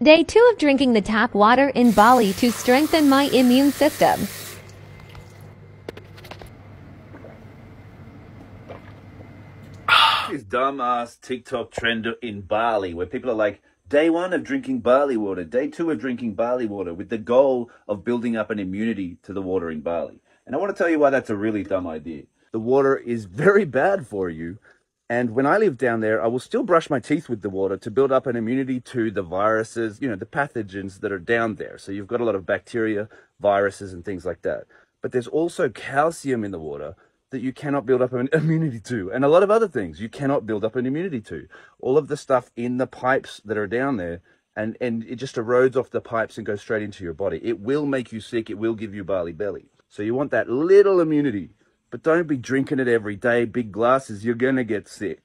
Day 2 of drinking the tap water in Bali to strengthen my immune system. this dumbass TikTok trend in Bali where people are like, day one of drinking Bali water, day two of drinking Bali water, with the goal of building up an immunity to the water in Bali. And I want to tell you why that's a really dumb idea. The water is very bad for you. And when I live down there, I will still brush my teeth with the water to build up an immunity to the viruses, you know, the pathogens that are down there. So you've got a lot of bacteria, viruses, and things like that. But there's also calcium in the water that you cannot build up an immunity to, and a lot of other things you cannot build up an immunity to. All of the stuff in the pipes that are down there, and, and it just erodes off the pipes and goes straight into your body. It will make you sick, it will give you Bali belly. So you want that little immunity, but don't be drinking it every day, big glasses, you're gonna get sick.